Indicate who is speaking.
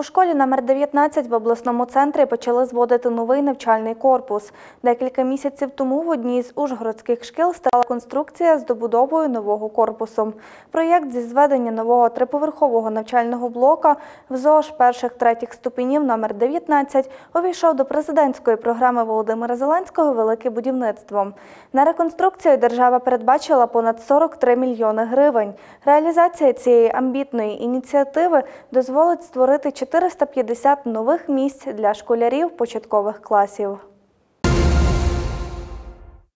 Speaker 1: У школі номер 19 в обласному центрі почали зводити новий навчальний корпус. Декілька місяців тому в одній з ужгородських шкіл стала конструкція з добудовою нового корпусу. Проєкт зі зведення нового триповерхового навчального блока в ЗОЖ перших-третіх ступенів номер 19 увійшов до президентської програми Володимира Зеленського Велике будівництво. На реконструкцію держава передбачила понад 43 мільйони гривень. Реалізація цієї амбітної ініціативи дозволить створити 450 нових місць для школярів початкових класів.